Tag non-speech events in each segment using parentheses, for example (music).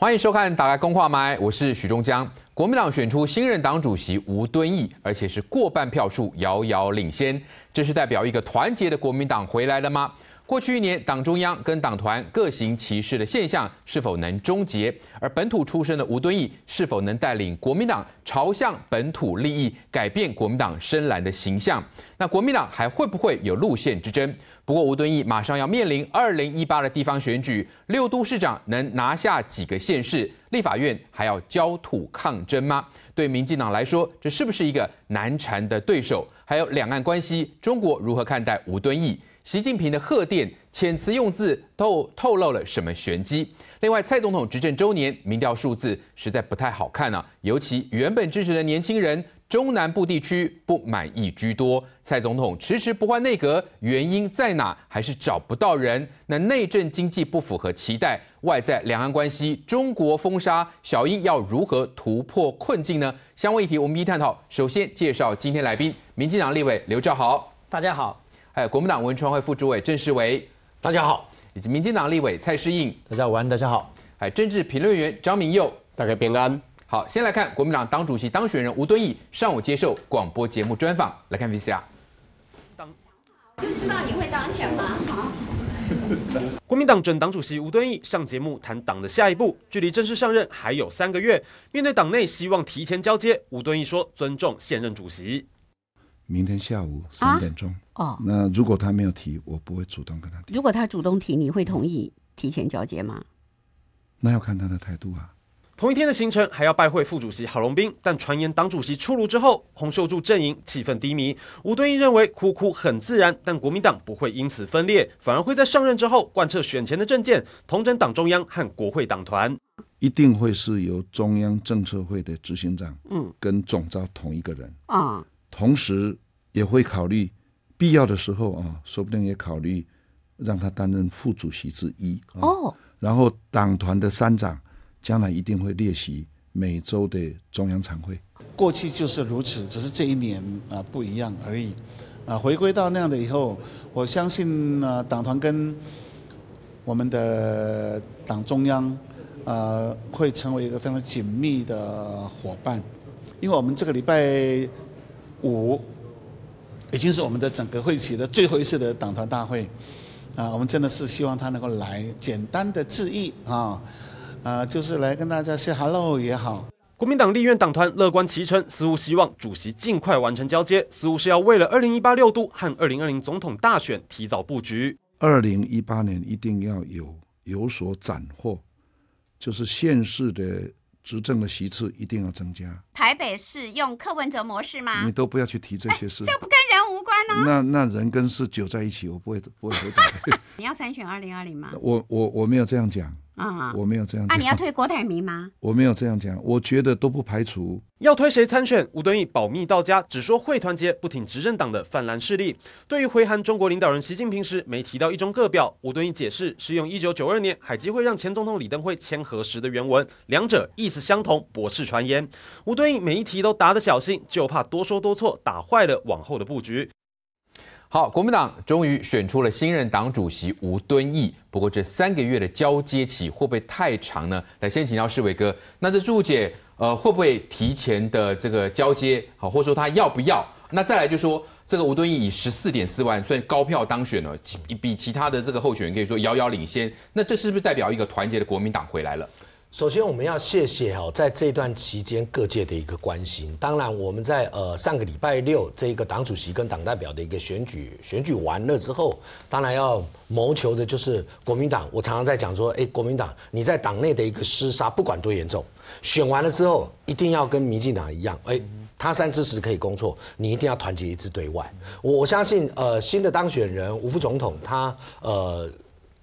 欢迎收看《打开公话麦》，我是许忠江。国民党选出新任党主席吴敦义，而且是过半票数，遥遥领先。这是代表一个团结的国民党回来了吗？过去一年，党中央跟党团各行其事的现象是否能终结？而本土出身的吴敦义是否能带领国民党朝向本土利益，改变国民党深蓝的形象？那国民党还会不会有路线之争？不过吴敦义马上要面临二零一八的地方选举，六都市长能拿下几个县市？立法院还要焦土抗争吗？对民进党来说，这是不是一个难缠的对手？还有两岸关系，中国如何看待吴敦义？习近平的贺电遣词用字透透露了什么玄机？另外，蔡总统执政周年，民调数字实在不太好看啊，尤其原本支持的年轻人，中南部地区不满意居多。蔡总统迟迟不换内阁，原因在哪？还是找不到人？那内政经济不符合期待，外在两岸关系，中国封杀，小英要如何突破困境呢？相关议题我们一探讨。首先介绍今天来宾，民进党立委刘兆豪，大家好。还有国民党文传会副主委郑世维，大家好；以及民进党立委蔡世应，大家晚安，大家好；还有政治评论员张明佑，大家平安。好，先来看国民党党主席当选人吴敦义上午接受广播节目专访，来看 VCR。就知道你会当选吗？好。国民党准党主席吴敦义上节目谈党的下一步，距离正式上任还有三个月。面对党内希望提前交接，吴敦义说尊重现任主席。明天下午三点钟哦。那如果他没有提，我不会主动跟他提。如果他主动提，你会同意提前交接吗？那要看他的态度啊。同一天的行程还要拜会副主席郝龙斌，但传言党主席出炉之后，洪秀柱阵营气氛低迷。吴敦义认为哭哭很自然，但国民党不会因此分裂，反而会在上任之后贯彻选前的政见，统整党中央和国会党团。一定会是由中央政策会的执行长，嗯，跟总召同一个人啊。同时也会考虑必要的时候啊，说不定也考虑让他担任副主席之一哦。然后党团的三长将来一定会列席每周的中央常会。过去就是如此，只是这一年啊不一样而已。啊，回归到那样的以后，我相信呢，党团跟我们的党中央啊会成为一个非常紧密的伙伴，因为我们这个礼拜。五，已经是我们的整个会期的最后一次的党团大会，啊，我们真的是希望他能够来，简单的致意啊，啊，就是来跟大家 say hello 也好。国民党立院党团乐观其成，似乎希望主席尽快完成交接，似乎是要为了二零一八六都和二零二零总统大选提早布局。二零一八年一定要有有所斩获，就是现世的。执政的席次一定要增加。台北市用柯文哲模式吗？你都不要去提这些事，这不跟人无关呢。那那人跟事久在一起，我不会不会回答。(laughs) 你要参选二零二零吗？我我我没有这样讲。啊，我没有这样讲。啊，你要推郭台铭吗？(laughs) 我没有这样讲，我觉得都不排除要推谁参选。吴敦义保密到家，只说会团结，不挺执政党的泛蓝势力。对于回函中国领导人习近平时，没提到一中各表。吴敦义解释是用一九九二年海基会让前总统李登辉签合时的原文，两者意思相同，驳斥传言。吴敦义每一题都答得小心，就怕多说多错，打坏了往后的布局。好，国民党终于选出了新任党主席吴敦义。不过这三个月的交接期会不会太长呢？来，先请教世伟哥，那这朱姐呃会不会提前的这个交接？好，或者说他要不要？那再来就说这个吴敦义以十四点四万算高票当选了，比其他的这个候选人可以说遥遥领先。那这是不是代表一个团结的国民党回来了？首先，我们要谢谢哈，在这段期间各界的一个关心。当然，我们在呃上个礼拜六这一个党主席跟党代表的一个选举选举完了之后，当然要谋求的就是国民党。我常常在讲说，哎，国民党你在党内的一个厮杀，不管多严重，选完了之后一定要跟民进党一样，哎，他山之石可以攻错，你一定要团结一致对外。我我相信，呃，新的当选人吴副总统他呃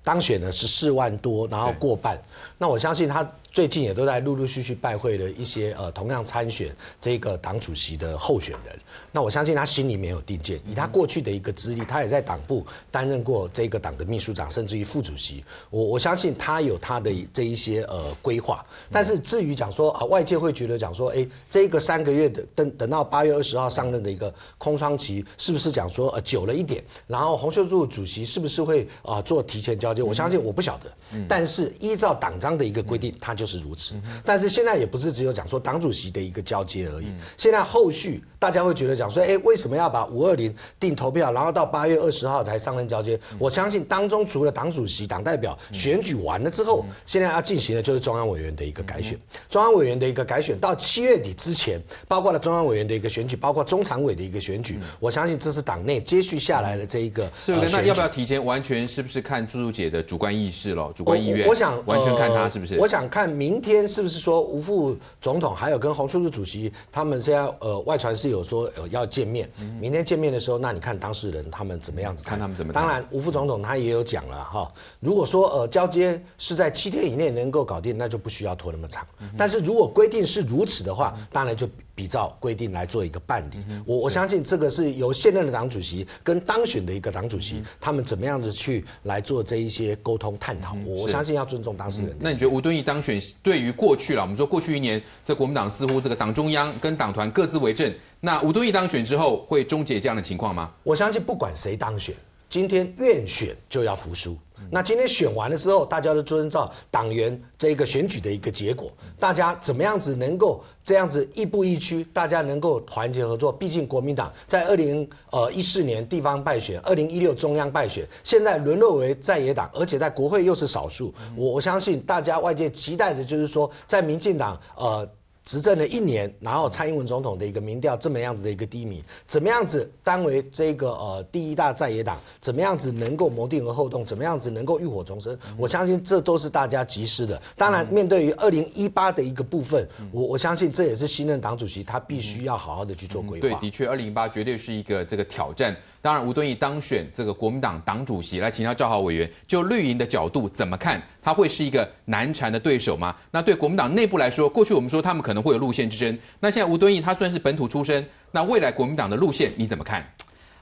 当选的是四万多，然后过半，那我相信他。最近也都在陆陆续续拜会了一些呃同样参选这个党主席的候选人，那我相信他心里面有定见，以他过去的一个资历，他也在党部担任过这个党的秘书长，甚至于副主席，我我相信他有他的这一些呃规划。但是至于讲说啊，外界会觉得讲说，哎，这个三个月的等等到八月二十号上任的一个空窗期，是不是讲说呃久了一点？然后洪秀柱主席是不是会啊做提前交接？我相信我不晓得，但是依照党章的一个规定，它。就是如此。但是现在也不是只有讲说党主席的一个交接而已，现在后续大家会觉得讲说，哎，为什么要把五二零定投票，然后到八月二十号才上任交接？我相信当中除了党主席、党代表选举完了之后，现在要进行的就是中央委员的一个改选。中央委员的一个改选到七月底之前，包括了中央委员的一个选举，包括中常委的一个选举，我相信这是党内接续下来的这一个。是不是？那要不要提前？完全是不是看朱朱姐的主观意识了？主观意愿？我想完全看他是不是？我想看明天是不是说吴副总统还有跟洪叔叔主席他们现在呃外传是有说要见面。明天见面的时候，那你看当事人他们怎么样子？看他们怎么？当然，吴副总统他也有讲了哈。如果说呃交接是在七天以内能够搞定，那就不需要拖那么长。但是如果规定是如此的话，当然就。比照规定来做一个办理，我我相信这个是由现任的党主席跟当选的一个党主席，他们怎么样子去来做这一些沟通探讨，我相信要尊重当事人。那你觉得吴敦义当选对于过去了，我们说过去一年，这国民党似乎这个党中央跟党团各自为政，那吴敦义当选之后会终结这样的情况吗？我相信不管谁当选，今天愿选就要服输。那今天选完的时候，大家都遵照党员这一个选举的一个结果，大家怎么样子能够这样子亦步亦趋，大家能够团结合作。毕竟国民党在二零呃一四年地方败选，二零一六中央败选，现在沦落为在野党，而且在国会又是少数。我我相信大家外界期待的就是说，在民进党呃。执政了一年，然后蔡英文总统的一个民调这么样子的一个低迷，怎么样子当为这个呃第一大在野党，怎么样子能够谋定而后动，怎么样子能够浴火重生？我相信这都是大家急思的。当然，面对于二零一八的一个部分，我我相信这也是新任党主席他必须要好好的去做规划。对，的确，二零一八绝对是一个这个挑战。当然，吴敦义当选这个国民党党主席，来请教赵浩委员，就绿营的角度怎么看？他会是一个难缠的对手吗？那对国民党内部来说，过去我们说他们可能会有路线之争，那现在吴敦义他算是本土出身，那未来国民党的路线你怎么看？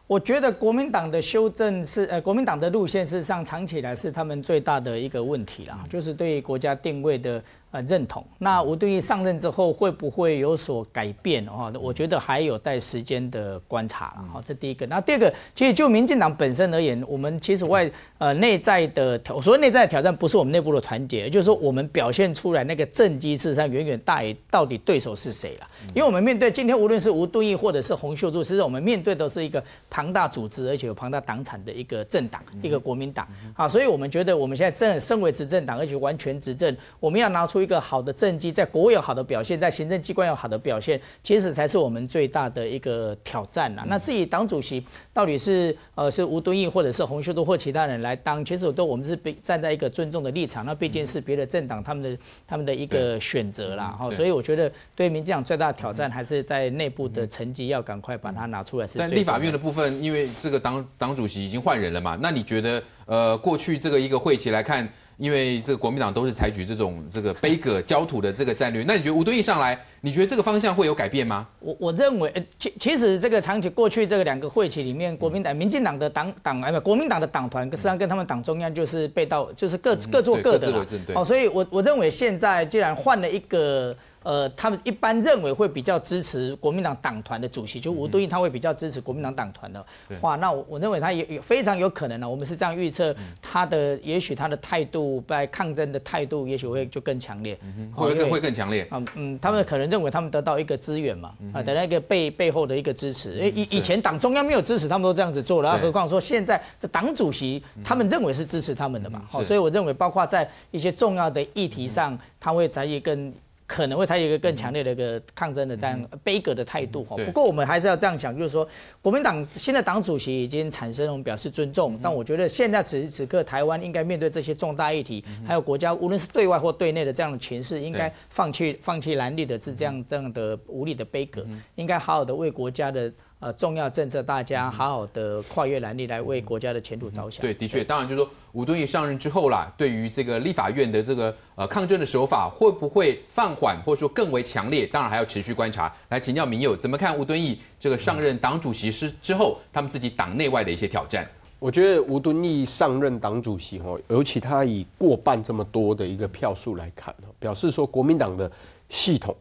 我觉得国民党的修正是，呃，国民党的路线事实上长期来是他们最大的一个问题啦，就是对国家定位的。呃，认同。那吴敦义上任之后会不会有所改变？哦，我觉得还有待时间的观察了。好，这第一个。那第二个，其实就民进党本身而言，我们其实外呃内在的挑，所谓内在的挑战，不是我们内部的团结，就是说我们表现出来那个政绩，事实上远远大于到底对手是谁了。因为我们面对今天无论是吴敦义或者是洪秀柱，其实我们面对都是一个庞大组织而且有庞大党产的一个政党，一个国民党。啊，所以我们觉得我们现在正身为执政党，而且完全执政，我们要拿出。一个好的政绩，在国会有好的表现，在行政机关有好的表现，其实才是我们最大的一个挑战呐。那至于党主席到底是呃是吴敦义，或者是洪秀柱或其他人来当，其实都我们是被站在一个尊重的立场。那毕竟是别的政党他们的他们的一个选择啦。哈，所以我觉得对民进党最大的挑战还是在内部的成绩要赶快把它拿出来。但立法院的部分，因为这个党党主席已经换人了嘛，那你觉得呃过去这个一个会期来看？因为这个国民党都是采取这种这个杯葛焦土的这个战略，那你觉得吴敦义上来，你觉得这个方向会有改变吗？我我认为，其其实这个长期过去这个两个会期里面，国民党、民进党的党党哎不，国民党的党团实际上跟他们党中央就是背道，就是各各做各的了。哦，所以我我认为现在既然换了一个。呃，他们一般认为会比较支持国民党党团的主席，就吴敦义，他会比较支持国民党党团的话，那我我认为他也也非常有可能呢。我们是这样预测，他的也许他的态度在抗争的态度，也许会就更强烈，会更会更强烈。嗯嗯，他们可能认为他们得到一个资源嘛，啊的那个背背后的一个支持。以以前党中央没有支持，他们都这样子做了，何况说现在的党主席，他们认为是支持他们的嘛。好，所以我认为，包括在一些重要的议题上，他会采取更。可能会采取一个更强烈的一个抗争的这样悲格的态度哈。不过我们还是要这样想，就是说国民党现在党主席已经产生，我们表示尊重。但我觉得现在此时此刻，台湾应该面对这些重大议题，还有国家无论是对外或对内的这样的情势，应该放弃放弃蓝绿的这这样这样的无理的悲格，应该好好的为国家的。呃，重要政策，大家好好的跨越蓝力来为国家的前途着想。对，的确，当然就是说，吴敦义上任之后啦，对于这个立法院的这个呃抗争的手法会不会放缓，或者说更为强烈，当然还要持续观察。来请教民友怎么看吴敦义这个上任党主席之之后，他们自己党内外的一些挑战。我觉得吴敦义上任党主席哦，尤其他以过半这么多的一个票数来看，表示说国民党的系统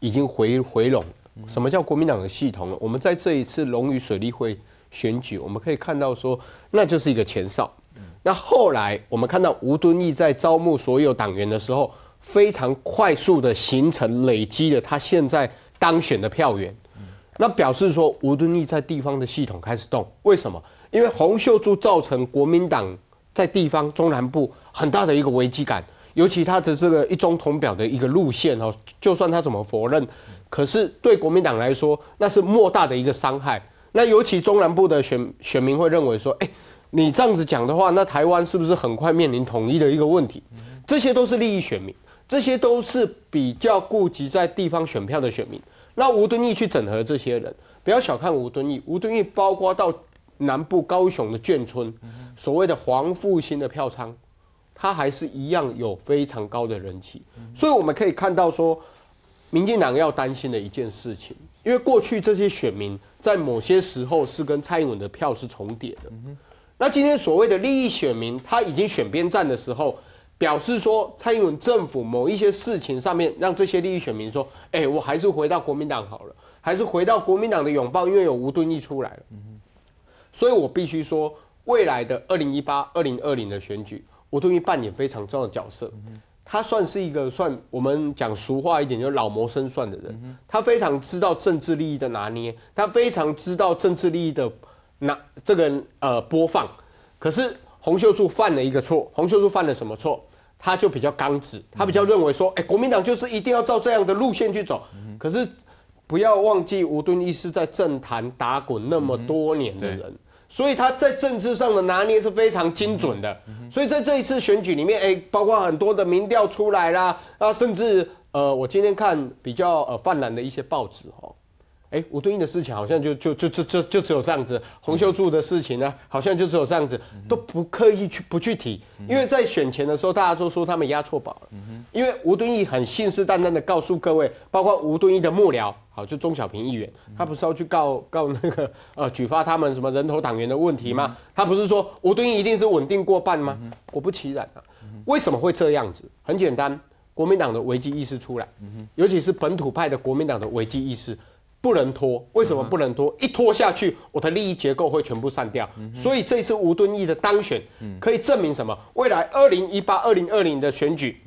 已经回回笼。什么叫国民党的系统呢？我们在这一次龙屿水利会选举，我们可以看到说，那就是一个前哨。那后来我们看到吴敦义在招募所有党员的时候，非常快速的形成累积了他现在当选的票源，那表示说吴敦义在地方的系统开始动。为什么？因为洪秀柱造成国民党在地方中南部很大的一个危机感，尤其他的这个一中同表的一个路线哦，就算他怎么否认，可是对国民党来说那是莫大的一个伤害。那尤其中南部的选选民会认为说，哎，你这样子讲的话，那台湾是不是很快面临统一的一个问题？这些都是利益选民。这些都是比较顾及在地方选票的选民。那吴敦义去整合这些人，不要小看吴敦义。吴敦义包括到南部高雄的眷村，所谓的黄复兴的票仓，他还是一样有非常高的人气。所以我们可以看到说，民进党要担心的一件事情，因为过去这些选民在某些时候是跟蔡英文的票是重叠的。那今天所谓的利益选民，他已经选边站的时候。表示说，蔡英文政府某一些事情上面，让这些利益选民说：“哎，我还是回到国民党好了，还是回到国民党的拥抱，因为有吴敦义出来了。”所以，我必须说，未来的二零一八、二零二零的选举，吴敦义扮演非常重要的角色。他算是一个算我们讲俗话一点，就老谋深算的人。他非常知道政治利益的拿捏，他非常知道政治利益的拿这个呃播放。可是。洪秀柱犯了一个错，洪秀柱犯了什么错？他就比较刚直，他比较认为说，哎，国民党就是一定要照这样的路线去走。可是不要忘记，吴敦义是在政坛打滚那么多年的人，所以他在政治上的拿捏是非常精准的。所以在这一次选举里面，哎，包括很多的民调出来啦，啊，甚至呃，我今天看比较呃泛蓝的一些报纸哦。哎，吴敦义的事情好像就就就就就就只有这样子，洪秀柱的事情呢，好像就只有这样子，都不刻意去不去提，因为在选前的时候，大家都说他们押错宝了，因为吴敦义很信誓旦旦的告诉各位，包括吴敦义的幕僚，好，就钟小平议员，他不是要去告告那个呃举发他们什么人头党员的问题吗？他不是说吴敦义一定是稳定过半吗？果不其然啊，为什么会这样子？很简单，国民党的危机意识出来，尤其是本土派的国民党的危机意识。不能拖，为什么不能拖？一拖下去，我的利益结构会全部散掉。所以这次吴敦义的当选，可以证明什么？未来二零一八、二零二零的选举，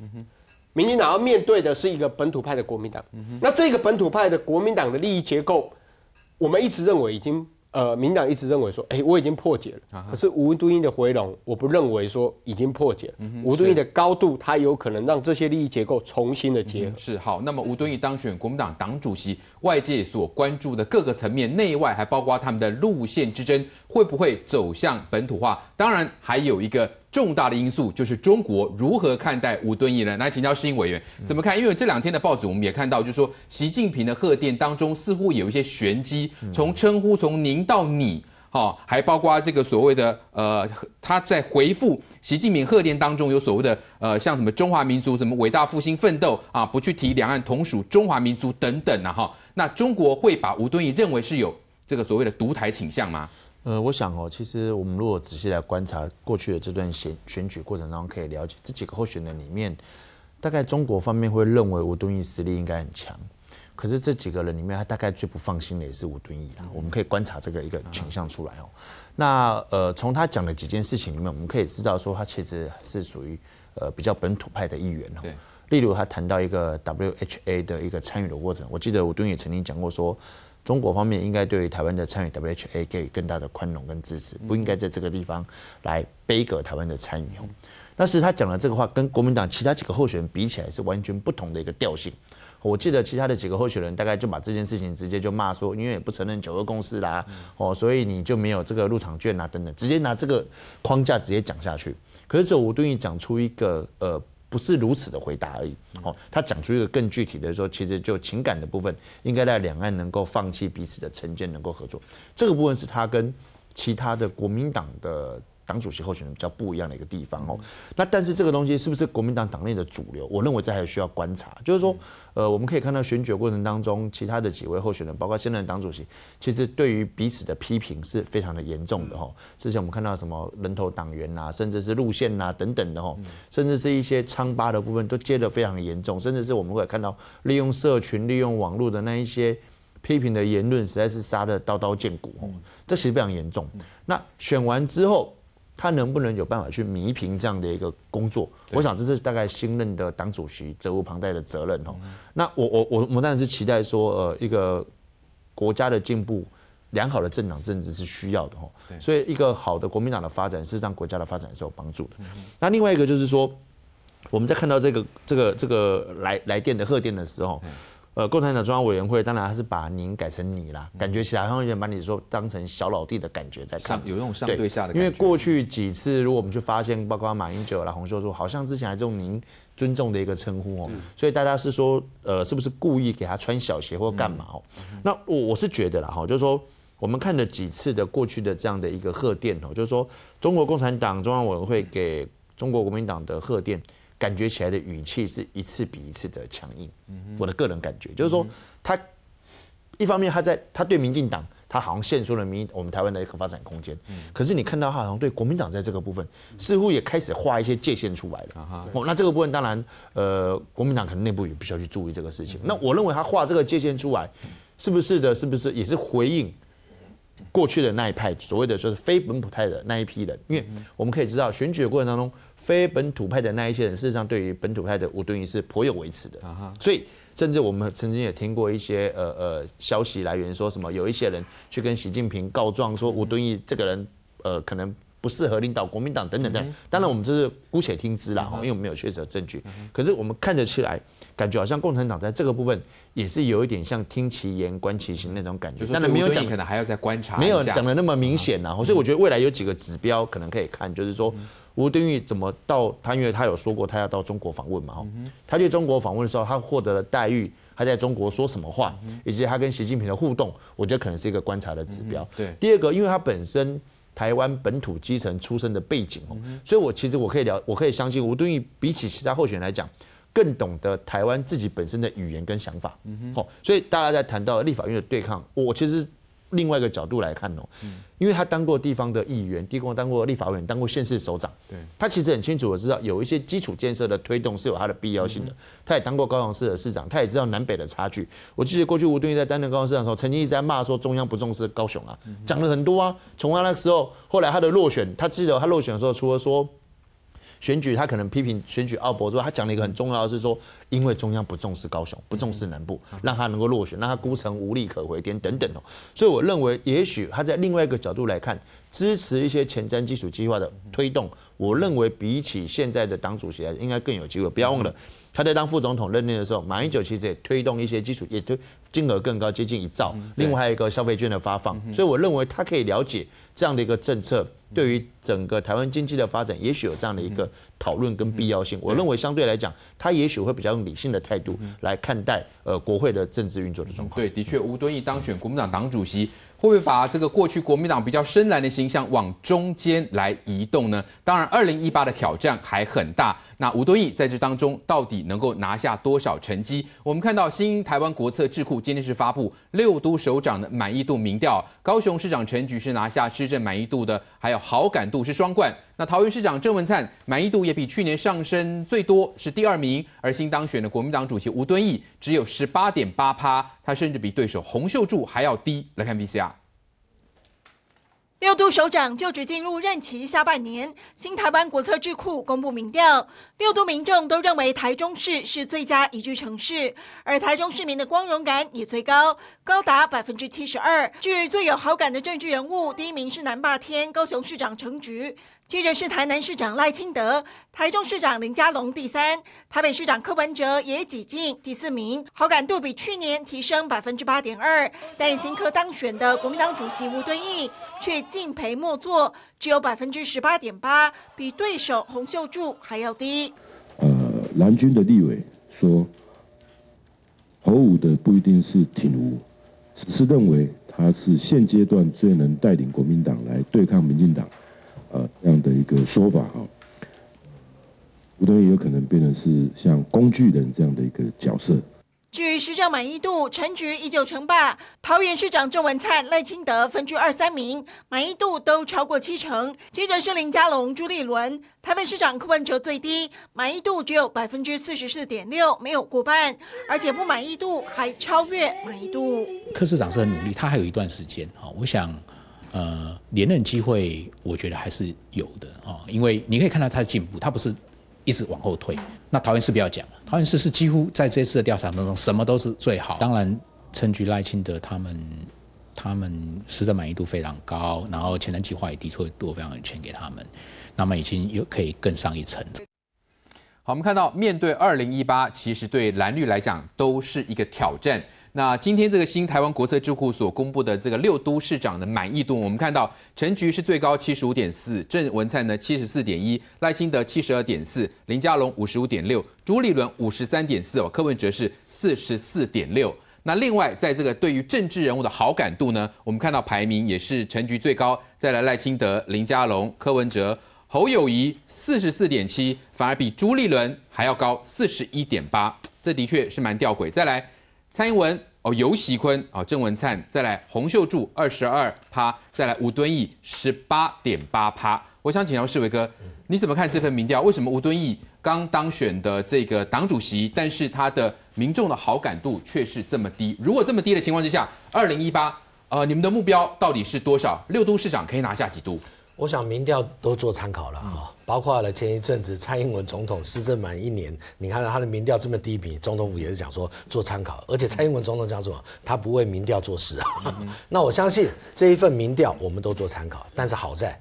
民进党要面对的是一个本土派的国民党。那这个本土派的国民党的利益结构，我们一直认为已经。呃，民党一直认为说，哎，我已经破解了。可是吴敦义的回笼，我不认为说已经破解了。吴敦义的高度，它有可能让这些利益结构重新的结合。是好，那么吴敦义当选国民党党主席，外界所关注的各个层面，内外还包括他们的路线之争，会不会走向本土化？当然，还有一个。重大的因素就是中国如何看待吴敦义呢？来请教施英委员怎么看？因为这两天的报纸我们也看到，就是说习近平的贺电当中似乎有一些玄机，从称呼从您到你，哈，还包括这个所谓的呃，他在回复习近平贺电当中有所谓的呃，像什么中华民族什么伟大复兴奋斗啊，不去提两岸同属中华民族等等啊，哈，那中国会把吴敦义认为是有这个所谓的独台倾向吗？呃，我想哦，其实我们如果仔细来观察过去的这段选选举过程当中，可以了解这几个候选人里面，大概中国方面会认为吴敦义实力应该很强，可是这几个人里面，他大概最不放心的也是吴敦义啦。我们可以观察这个一个倾向出来哦。那呃，从他讲的几件事情里面，我们可以知道说，他其实是属于呃比较本土派的议员哦。例如他谈到一个 WHA 的一个参与的过程，我记得吴敦义曾经讲过说。中国方面应该对于台湾的参与 WHA 给予更大的宽容跟支持，不应该在这个地方来背革台湾的参与。但是他讲的这个话，跟国民党其他几个候选人比起来是完全不同的一个调性。我记得其他的几个候选人大概就把这件事情直接就骂说，因为也不承认九二共识啦，哦，所以你就没有这个入场券啊等等，直接拿这个框架直接讲下去。可是只有吴敦义讲出一个呃。不是如此的回答而已。哦，他讲出一个更具体的说，其实就情感的部分，应该在两岸能够放弃彼此的成见，能够合作。这个部分是他跟其他的国民党的。党主席候选人比较不一样的一个地方哦，那但是这个东西是不是国民党党内的主流？我认为这还需要观察。就是说，呃，我们可以看到选举过程当中，其他的几位候选人，包括现任党主席，其实对于彼此的批评是非常的严重的哈。之前我们看到什么人头党员呐，甚至是路线呐等等的哈，甚至是一些疮疤的部分都接得非常的严重，甚至是我们会看到利用社群、利用网络的那一些批评的言论，实在是杀的刀刀见骨哦，这其实非常严重。那选完之后。他能不能有办法去弥平这样的一个工作？我想这是大概新任的党主席责无旁贷的责任哦。那我我我我们当然是期待说，呃，一个国家的进步，良好的政党政治是需要的哦。所以一个好的国民党的发展是让国家的发展是有帮助的。那另外一个就是说，我们在看到这个这个这个来来电的贺电的时候。呃，共产党中央委员会当然还是把您改成你啦，感觉起来好像有点把你说当成小老弟的感觉在看，有用上对下的。因为过去几次，如果我们去发现，包括马英九啦、洪秀柱，好像之前还用您尊重的一个称呼哦，所以大家是说，呃，是不是故意给他穿小鞋或干嘛哦？那我我是觉得啦哈，就是说我们看了几次的过去的这样的一个贺电哦，就是说中国共产党中央委员会给中国国民党的贺电。感觉起来的语气是一次比一次的强硬。我的个人感觉就是说，他一方面他在他对民进党，他好像献出了民我们台湾的一个发展空间。可是你看到他好像对国民党在这个部分，似乎也开始画一些界限出来了。哦，那这个部分当然，呃，国民党可能内部也必须要去注意这个事情。那我认为他画这个界限出来，是不是的？是不是也是回应过去的那一派所谓的就是非本土派的那一批人？因为我们可以知道，选举的过程当中。非本土派的那一些人，事实上对于本土派的吴敦义是颇有维持的，所以甚至我们曾经也听过一些呃呃消息来源，说什么有一些人去跟习近平告状，说吴敦义这个人呃可能不适合领导国民党等等等。当然我们这是姑且听之啦，因为我们没有确实的证据。可是我们看得起来，感觉好像共产党在这个部分也是有一点像听其言观其行那种感觉。当然没有讲，可能还要再观察，没有讲的那么明显呐。所以我觉得未来有几个指标可能可以看，就是说。吴敦义怎么到？他因为他有说过他要到中国访问嘛，哈，他去中国访问的时候，他获得了待遇，他在中国说什么话，以及他跟习近平的互动，我觉得可能是一个观察的指标。对，第二个，因为他本身台湾本土基层出身的背景哦，所以我其实我可以聊，我可以相信吴敦义比起其他候选人来讲，更懂得台湾自己本身的语言跟想法。嗯好，所以大家在谈到立法院的对抗，我其实。另外一个角度来看哦，因为他当过地方的议员，地方当过立法委员，当过县市首长，对，他其实很清楚的知道有一些基础建设的推动是有它的必要性的。他也当过高雄市的市长，他也知道南北的差距。我记得过去吴敦义在担任高雄市长的时候，曾经一直在骂说中央不重视高雄啊，讲了很多啊。从他那个时候，后来他的落选，他记得他落选的时候，除了说。选举他可能批评选举奥博之后，他讲了一个很重要的是说，因为中央不重视高雄，不重视南部，让他能够落选，让他孤城无力可回天等等哦。所以我认为，也许他在另外一个角度来看，支持一些前瞻基础计划的推动，我认为比起现在的党主席来，应该更有机会。不要忘了。他在当副总统任内的时候，马英九其实也推动一些基础，也推金额更高，接近一兆。另外还有一个消费券的发放，所以我认为他可以了解这样的一个政策对于整个台湾经济的发展，也许有这样的一个讨论跟必要性。我认为相对来讲，他也许会比较用理性的态度来看待呃国会的政治运作的状况。对，的确，吴敦义当选国民党党主席。会不会把这个过去国民党比较深蓝的形象往中间来移动呢？当然，二零一八的挑战还很大。那吴敦义在这当中到底能够拿下多少成绩？我们看到新台湾国策智库今天是发布六都首长的满意度民调，高雄市长陈菊是拿下施政满意度的，还有好感度是双冠。那桃园市长郑文灿满意度也比去年上升最多，是第二名。而新当选的国民党主席吴敦义只有十八点八趴，他甚至比对手洪秀柱还要低。来看 VCR。六都首长就职进入任期下半年，新台湾国策智库公布民调，六都民众都认为台中市是最佳宜居城市，而台中市民的光荣感也最高，高达百分之七十二。至最有好感的政治人物，第一名是南霸天高雄市长陈菊。接着是台南市长赖清德，台中市长林佳龙第三，台北市长柯文哲也挤进第四名，好感度比去年提升百分之八点二。但新科当选的国民党主席吴敦义却敬陪末座，只有百分之十八点八，比对手洪秀柱还要低。呃，蓝军的立委说，侯武的不一定是挺吴，只是认为他是现阶段最能带领国民党来对抗民进党。呃，这样的一个说法哈，吴敦义有可能变成是像工具人这样的一个角色。至于市政满意度，陈局依旧称霸，桃园市长郑文灿、赖清德分居二三名，满意度都超过七成。接着是林佳龙、朱立伦，台北市长柯文哲最低，满意度只有百分之四十四点六，没有过半，而且不满意度还超越满意度。柯市长是很努力，他还有一段时间哈，我想。呃，连任机会我觉得还是有的啊，因为你可以看到他的进步，他不是一直往后退。那桃园市不要讲了，桃园市是几乎在这次的调查当中什么都是最好。当然，陈局赖清德他们他们施政满意度非常高，然后前瞻计划也提出多非常的钱给他们，那么已经有可以更上一层。好，我们看到面对二零一八，其实对蓝绿来讲都是一个挑战。那今天这个新台湾国策智库所公布的这个六都市长的满意度，我们看到陈菊是最高七十五点四，郑文灿呢七十四点一，赖清德七十二点四，林佳龙五十五点六，朱立伦五十三点四哦，柯文哲是四十四点六。那另外在这个对于政治人物的好感度呢，我们看到排名也是陈菊最高，再来赖清德、林佳龙、柯文哲。侯友谊四十四点七，反而比朱立伦还要高四十一点八，这的确是蛮吊诡。再来，蔡英文哦，尤喜坤哦，郑文灿，再来洪秀柱二十二趴，再来吴敦义十八点八趴。我想请教世伟哥，你怎么看这份民调？为什么吴敦义刚当选的这个党主席，但是他的民众的好感度却是这么低？如果这么低的情况之下，二零一八呃，你们的目标到底是多少？六都市长可以拿下几都？我想民调都做参考了哈，包括了前一阵子蔡英文总统施政满一年，你看到他的民调这么低迷，总统府也是讲说做参考，而且蔡英文总统讲什么，他不为民调做事啊。(laughs) 那我相信这一份民调我们都做参考，但是好在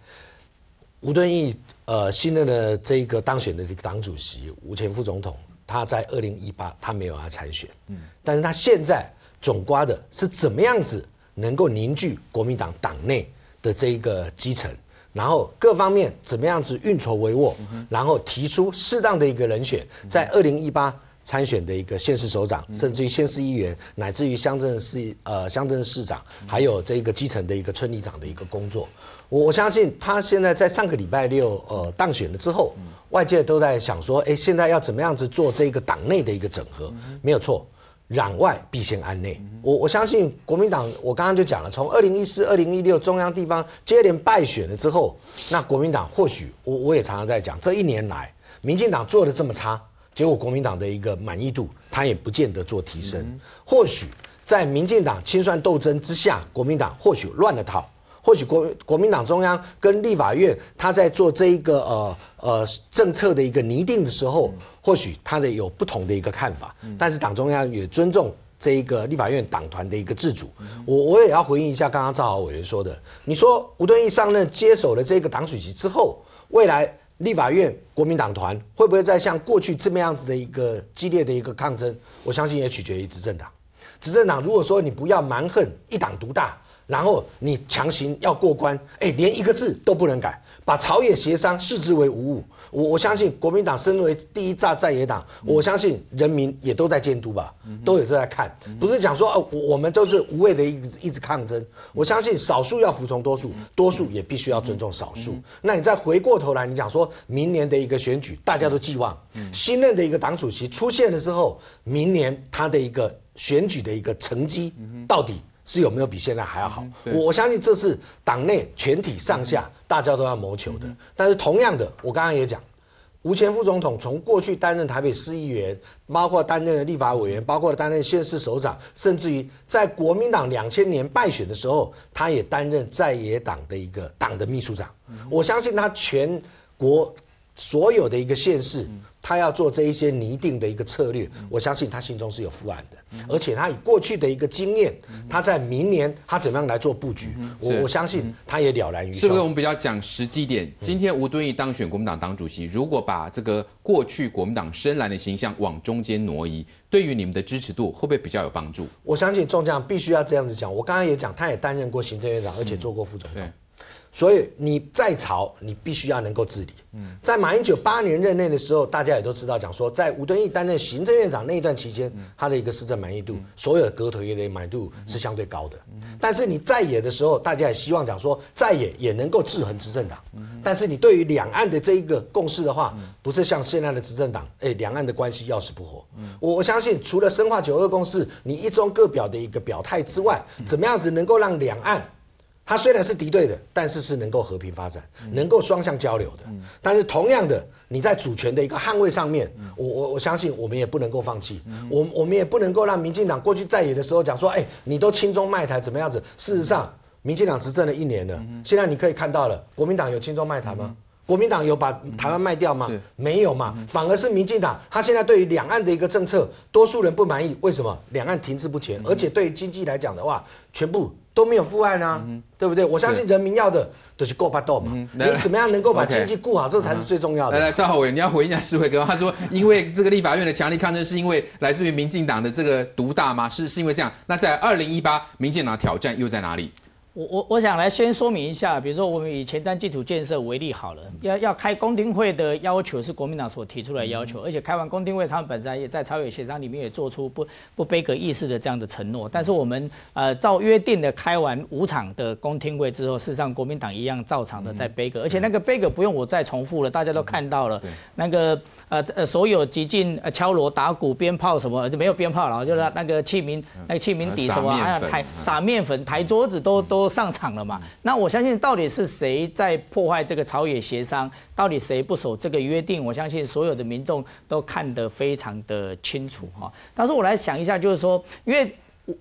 吴敦义呃新任的这一个当选的这个党主席吴前副总统，他在二零一八他没有要参选，嗯，但是他现在总刮的是怎么样子能够凝聚国民党党内的这一个基层。然后各方面怎么样子运筹帷幄，然后提出适当的一个人选，在二零一八参选的一个县市首长，甚至于县市议员，乃至于乡镇市呃乡镇市长，还有这个基层的一个村里长的一个工作，我我相信他现在在上个礼拜六呃当选了之后，外界都在想说，哎，现在要怎么样子做这个党内的一个整合，没有错。攘外必先安内，我我相信国民党，我刚刚就讲了，从二零一四、二零一六中央地方接连败选了之后，那国民党或许我我也常常在讲，这一年来民进党做的这么差，结果国民党的一个满意度，他也不见得做提升，或许在民进党清算斗争之下，国民党或许乱了套。或许国国民党中央跟立法院，他在做这一个呃呃政策的一个拟定的时候，或许他的有不同的一个看法，但是党中央也尊重这一个立法院党团的一个自主。我我也要回应一下刚刚赵豪委员说的，你说吴敦义上任接手了这个党主席之后，未来立法院国民党团会不会再像过去这么样子的一个激烈的一个抗争？我相信也取决于执政党。执政党如果说你不要蛮横一党独大。然后你强行要过关，哎，连一个字都不能改，把朝野协商视之为无物。我我相信国民党身为第一炸在野党，我相信人民也都在监督吧，都有都在看，不是讲说哦，我们都是无谓的一直一直抗争。我相信少数要服从多数，多数也必须要尊重少数。那你再回过头来，你讲说明年的一个选举，大家都寄望新任的一个党主席出现的时候，明年他的一个选举的一个成绩到底？是有没有比现在还要好？我我相信这是党内全体上下大家都要谋求的。但是同样的，我刚刚也讲，吴前副总统从过去担任台北市议员，包括担任立法委员，包括担任县市首长，甚至于在国民党两千年败选的时候，他也担任在野党的一个党的秘书长。我相信他全国所有的一个县市。他要做这一些拟定的一个策略，我相信他心中是有负案的，而且他以过去的一个经验，他在明年他怎么样来做布局，我我相信他也了然于。是不是我们比较讲实际点？今天吴敦义当选国民党党主席，如果把这个过去国民党深蓝的形象往中间挪移，对于你们的支持度会不会比较有帮助？我相信中将必须要这样子讲。我刚刚也讲，他也担任过行政院长，而且做过副总统。所以你在朝，你必须要能够治理。嗯在马英九八年任内的时候，大家也都知道，讲说在吴敦义担任行政院长那一段期间，他的一个市政满意度，所有的隔头业的满意度是相对高的。但是你在野的时候，大家也希望讲说在野也能够制衡执政党。但是你对于两岸的这一个共识的话，不是像现在的执政党，哎，两岸的关系要死不活。我我相信，除了深化九二共识，你一中各表的一个表态之外，怎么样子能够让两岸？他虽然是敌对的，但是是能够和平发展，能够双向交流的。但是同样的，你在主权的一个捍卫上面，我我我相信我们也不能够放弃。我我们也不能够让民进党过去在野的时候讲说，哎，你都轻中卖台怎么样子？事实上，民进党执政了一年了，现在你可以看到了，国民党有轻中卖台吗？国民党有把台湾卖掉吗？没有嘛，反而是民进党，他现在对于两岸的一个政策，多数人不满意。为什么？两岸停滞不前，而且对于经济来讲的话，全部都没有负案啊，对不对？我相信人民要的都是够巴豆嘛。你怎么样能够把经济顾好，这才是最重要的。来来，赵浩伟，你要回应一下世辉哥，他说，(laughs) 因为这个立法院的强力抗争，是因为来自于民进党的这个独大吗？是是因为这样？那在二零一八，民进党挑战又在哪里？我我我想来先说明一下，比如说我们以前瞻基础建设为例好了，要要开公听会的要求是国民党所提出来要求，而且开完公听会，他们本身也在朝野协商里面也做出不不背阁意识的这样的承诺。但是我们呃照约定的开完五场的公听会之后，事实上国民党一样照常的在背阁，而且那个背阁不用我再重复了，大家都看到了那个呃呃所有极尽呃敲锣打鼓鞭炮什么就没有鞭炮了，就是那个器皿那个器皿底什么还有台撒面粉抬桌子都都。上场了嘛？那我相信到底是谁在破坏这个朝野协商？到底谁不守这个约定？我相信所有的民众都看得非常的清楚哈。但是我来想一下，就是说，因为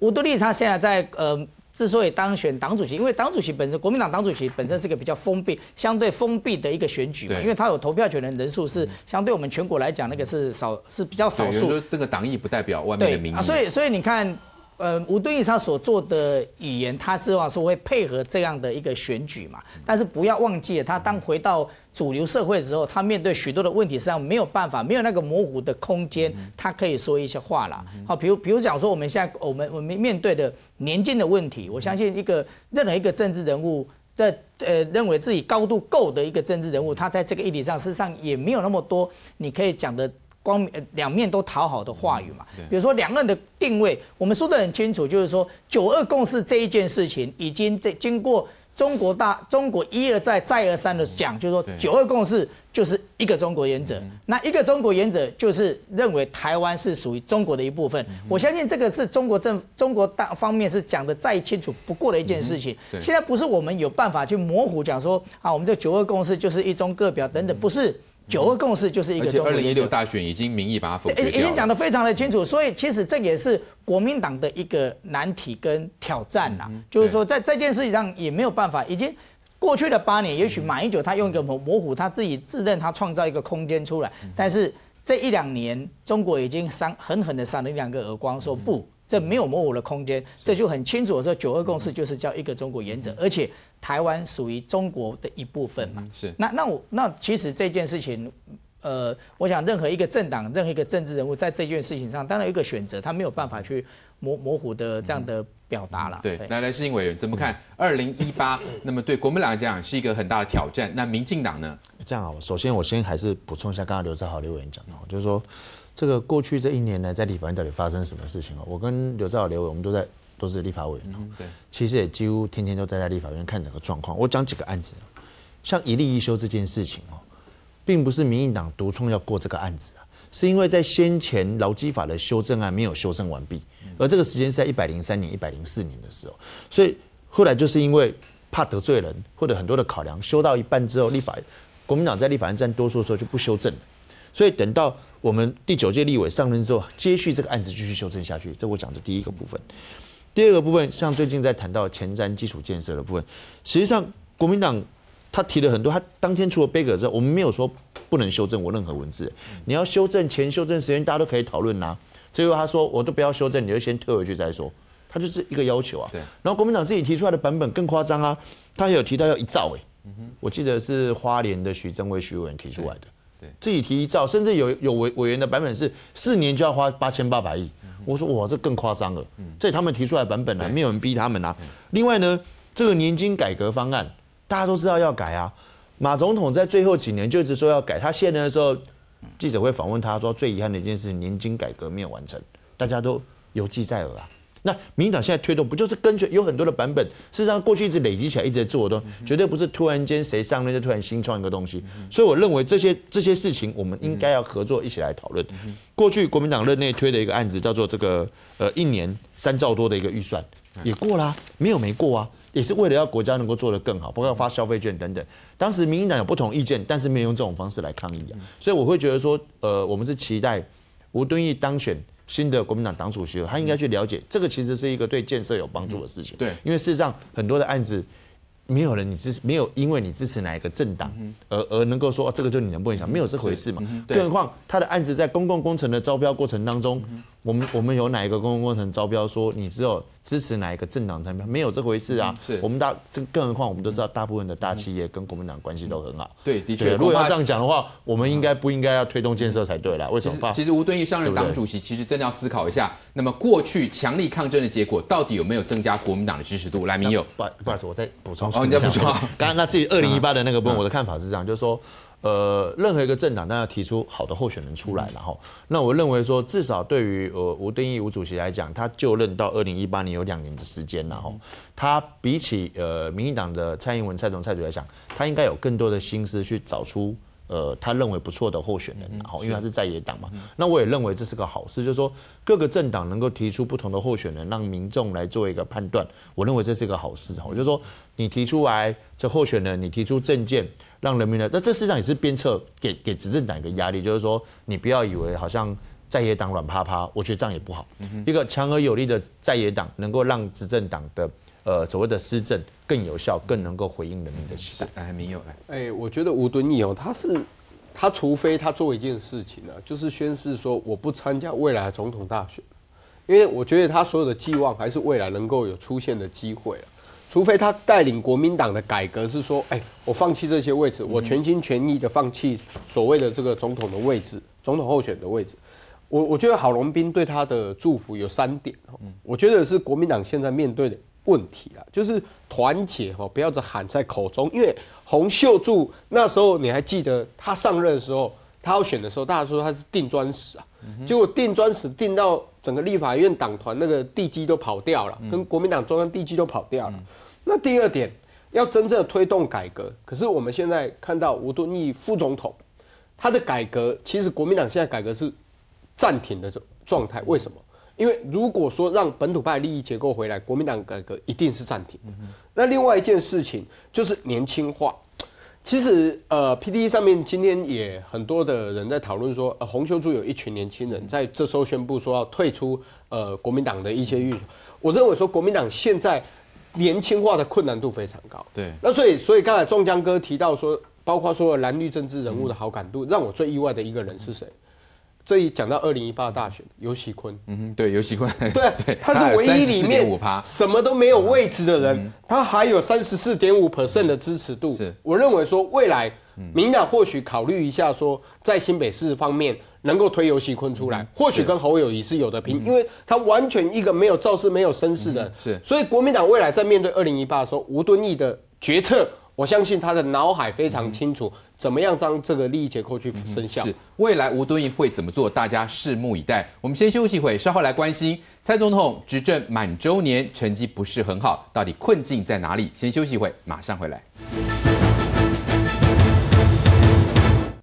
吴敦义他现在在呃，之所以当选党主席，因为党主席本身国民党党主席本身是个比较封闭、相对封闭的一个选举嘛，因为他有投票权的人数是相对我们全国来讲那个是少是比较少数。这个党意不代表外面的民意。所以所以你看。呃，吴敦义他所做的语言，他希望说会配合这样的一个选举嘛。但是不要忘记了，他当回到主流社会的时候，他面对许多的问题，实际上没有办法，没有那个模糊的空间，他可以说一些话啦。好，比如比如讲说，我们现在我们我们面对的年金的问题，我相信一个任何一个政治人物，在呃认为自己高度够的一个政治人物，他在这个议题上，事实上也没有那么多你可以讲的。光两面都讨好的话语嘛，比如说两岸的定位，我们说的很清楚，就是说九二共识这一件事情，已经在经过中国大中国一而再再而三的讲，就是说九二共识就是一个中国原则，那一个中国原则就是认为台湾是属于中国的一部分。我相信这个是中国政中国大方面是讲的再清楚不过的一件事情。现在不是我们有办法去模糊讲说啊，我们这九二共识就是一中各表等等，不是。九二共识就是一个，而且二零一六大选已经民意把它否决已经讲得非常的清楚，所以其实这也是国民党的一个难题跟挑战呐。就是说，在这件事情上也没有办法，已经过去的八年，也许马英九他用一个模模糊，他自己自认他创造一个空间出来，但是这一两年，中国已经扇狠狠的扇了一两个耳光，说不，这没有模糊的空间，这就很清楚的说，九二共识就是叫一个中国原则，而且。台湾属于中国的一部分嘛？是。那那我那其实这件事情，呃，我想任何一个政党、任何一个政治人物在这件事情上，当然有一个选择，他没有办法去模模糊的这样的表达了。对，来来，是因为怎么看？二零一八，那么对国民党来讲是一个很大的挑战。那民进党呢？这样啊，首先我先还是补充一下刚刚刘兆豪刘委员讲的，就是说这个过去这一年呢，在立法院到底发生什么事情啊？我跟刘兆豪刘伟我们都在。都是立法委员哦，对，其实也几乎天天都待在立法院看整个状况。我讲几个案子，像一例一休这件事情哦，并不是民进党独创要过这个案子啊，是因为在先前劳基法的修正案没有修正完毕，而这个时间是在一百零三年、一百零四年的时候，所以后来就是因为怕得罪人或者很多的考量，修到一半之后，立法国民党在立法院占多数的时候就不修正了，所以等到我们第九届立委上任之后，接续这个案子继续修正下去，这我讲的第一个部分。第二个部分，像最近在谈到前瞻基础建设的部分，实际上国民党他提了很多，他当天出了杯葛之后，我们没有说不能修正我任何文字，你要修正前修正时间，大家都可以讨论呐。最后他说我都不要修正，你就先退回去再说，他就是一个要求啊。然后国民党自己提出来的版本更夸张啊，他有提到要一兆哎，我记得是花莲的徐正威徐委员提出来的，对，自己提一兆，甚至有有委委员的版本是四年就要花八千八百亿。我说哇，这更夸张了。这他们提出来版本啊，没有人逼他们啊。另外呢，这个年金改革方案，大家都知道要改啊。马总统在最后几年就一直说要改，他卸任的时候记者会访问他说，最遗憾的一件事，年金改革没有完成，大家都犹记在耳啊。那民党现在推动不就是跟随有很多的版本？事实上，过去一直累积起来，一直在做的，绝对不是突然间谁上任就突然新创一个东西。所以我认为这些这些事情，我们应该要合作一起来讨论。过去国民党任内推的一个案子叫做这个呃一年三兆多的一个预算也过啦，没有没过啊，也是为了要国家能够做得更好，包括发消费券等等。当时民进党有不同意见，但是没有用这种方式来抗议啊。所以我会觉得说，呃，我们是期待吴敦义当选。新的国民党党主席，他应该去了解这个其实是一个对建设有帮助的事情。对，因为事实上很多的案子。没有人，你支持没有，因为你支持哪一个政党，而而能够说这个就你能不能想，没有这回事嘛？更何况他的案子在公共工程的招标过程当中，我们我们有哪一个公共工程招标说你只有支持哪一个政党参标？没有这回事啊！是我们大这更何况我们都知道，大部分的大企业跟国民党关系都很好。对，的确，如果要这样讲的话，我们应该不应该要推动建设才对啦？为什么？其实吴敦义上任党主席，其实真的要思考一下，那么过去强力抗争的结果，到底有没有增加国民党的支持度？来，民友，不不好意思，我再补充。哦，你再补充。(laughs) 刚刚那自己二零一八的那个部分，我的看法是这样，就是说。呃，任何一个政党，当然要提出好的候选人出来，然后，那我认为说，至少对于呃吴敦义吴主席来讲，他就任到二零一八年有两年的时间，然后，他比起呃民进党的蔡英文蔡总蔡主来讲，他应该有更多的心思去找出。呃，他认为不错的候选人，然后因为他是在野党嘛，那我也认为这是个好事，就是说各个政党能够提出不同的候选人，让民众来做一个判断，我认为这是一个好事。我就说你提出来这候选人，你提出政见，让人民呢，那这事实上也是鞭策给给执政党一个压力，就是说你不要以为好像在野党软趴趴，我觉得这样也不好。一个强而有力的在野党，能够让执政党的。呃，所谓的施政更有效，更能够回应人民的期待。哎，没有来。哎，我觉得吴敦义哦，他是他，除非他做一件事情呢，就是宣誓说我不参加未来总统大选，因为我觉得他所有的寄望还是未来能够有出现的机会除非他带领国民党的改革是说，哎，我放弃这些位置，我全心全意的放弃所谓的这个总统的位置，总统候选的位置。我我觉得郝龙斌对他的祝福有三点哦，我觉得是国民党现在面对的。问题啊，就是团结哈，不要只喊在口中。因为洪秀柱那时候你还记得他上任的时候，他要选的时候，大家说他是定砖石啊，结果定砖石定到整个立法院党团那个地基都跑掉了，跟国民党中央地基都跑掉了。那第二点，要真正推动改革，可是我们现在看到吴敦义副总统他的改革，其实国民党现在改革是暂停的状态，为什么？因为如果说让本土派利益结构回来，国民党改革一定是暂停的。那另外一件事情就是年轻化。其实呃，P D E 上面今天也很多的人在讨论说，呃，洪秀柱有一群年轻人在这时候宣布说要退出呃国民党的一些运。我认为说国民党现在年轻化的困难度非常高。对。那所以所以刚才仲江哥提到说，包括说蓝绿政治人物的好感度，让我最意外的一个人是谁？这一讲到二零一八大选，尤喜坤，嗯哼，对，尤喜坤，(laughs) 对 (laughs) 对，他是唯一里面什么都没有位置的人，他还有三十四点五 percent 的支持度。是，我认为说未来民党或许考虑一下，说在新北市方面能够推尤喜坤出来，或许跟侯友谊是有的拼，因为他完全一个没有造势、没有声势的，是，所以国民党未来在面对二零一八的时候，吴敦义的决策，我相信他的脑海非常清楚。怎么样将这个利益结构去生效？是未来吴敦义会怎么做？大家拭目以待。我们先休息一会，稍后来关心蔡总统执政满周年，成绩不是很好，到底困境在哪里？先休息一会，马上回来。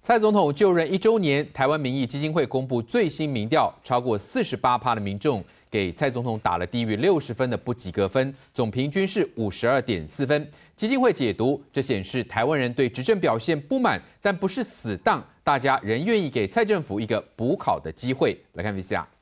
蔡总统就任一周年，台湾民意基金会公布最新民调，超过四十八趴的民众。给蔡总统打了低于六十分的不及格分，总平均是五十二点四分。基金会解读，这显示台湾人对执政表现不满，但不是死当，大家仍愿意给蔡政府一个补考的机会。来看 VCR。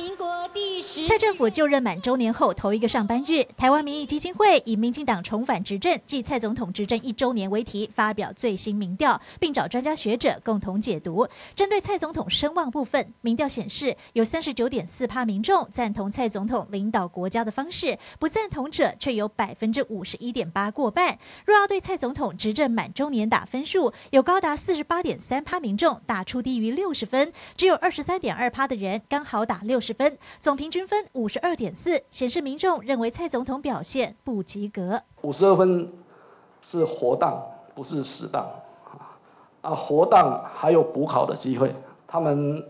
民国第十，蔡政府就任满周年后头一个上班日，台湾民意基金会以“民进党重返执政，暨蔡总统执政一周年”为题，发表最新民调，并找专家学者共同解读。针对蔡总统声望部分，民调显示有三十九点四趴民众赞同蔡总统领导国家的方式，不赞同者却有百分之五十一点八过半。若要对蔡总统执政满周年打分数，有高达四十八点三趴民众打出低于六十分，只有二十三点二趴的人刚好打六十。分总平均分五十二点四，显示民众认为蔡总统表现不及格。五十二分是活当，不是死当啊！活当还有补考的机会。他们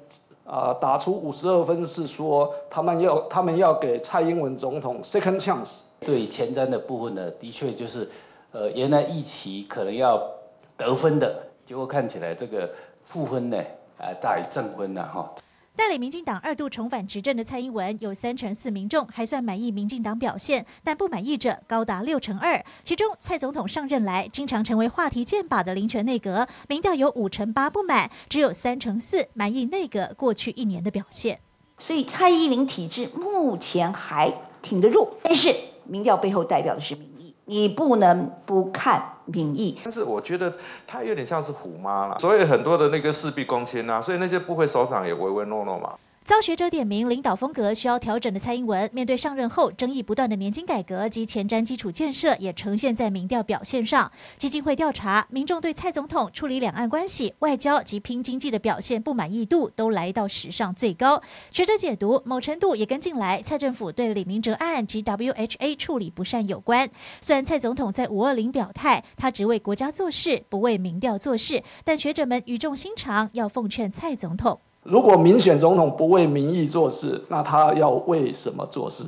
啊打出五十二分是说他们要他们要给蔡英文总统 second chance。对前瞻的部分呢，的确就是呃原来预期可能要得分的结果，看起来这个负分呢啊大于正分了哈。带领民进党二度重返执政的蔡英文，有三成四民众还算满意民进党表现，但不满意者高达六成二。其中，蔡总统上任来经常成为话题剑靶的林权内阁，民调有五成八不满，只有三成四满意内阁过去一年的表现。所以蔡依林体制目前还挺得住，但是民调背后代表的是民，你不能不看民意。但是我觉得他有点像是虎妈了，所以很多的那个事必躬亲呐，所以那些部会首长也唯唯诺诺嘛。遭学者点名领导风格需要调整的蔡英文，面对上任后争议不断的年金改革及前瞻基础建设，也呈现在民调表现上。基金会调查，民众对蔡总统处理两岸关系、外交及拼经济的表现不满意度都来到史上最高。学者解读，某程度也跟近来蔡政府对李明哲案及 WHA 处理不善有关。虽然蔡总统在五二零表态，他只为国家做事，不为民调做事，但学者们语重心长，要奉劝蔡总统。如果民选总统不为民意做事，那他要为什么做事？